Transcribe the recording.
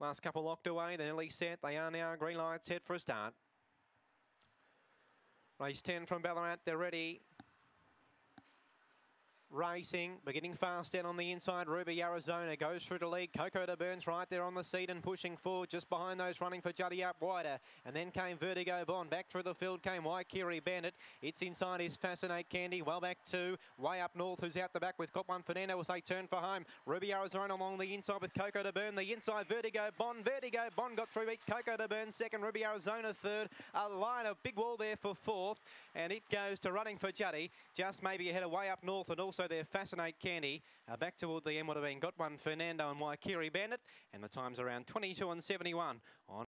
Last couple locked away, they're nearly set. They are now green light set for a start. Race 10 from Ballarat, they're ready. Racing, beginning fast down on the inside. Ruby Arizona goes through to lead. Coco de Burns right there on the seat and pushing forward. Just behind those running for Juddy up wider. And then came Vertigo Bond. Back through the field came Waikiri Bandit. It's inside his Fascinate Candy. Well back to way up north who's out the back with Cop One Fernando as they turn for home. Ruby Arizona along the inside with Coco de Burn. The inside Vertigo Bond. Vertigo Bond got through. Beat Coco de Burn second. Ruby Arizona third. A line of big wall there for fourth. And it goes to running for Juddy. Just maybe ahead of way up north and also their Fascinate Candy. Uh, back toward the end would have been Got One Fernando and Waikiri Bandit. And the time's around 22 and 71 on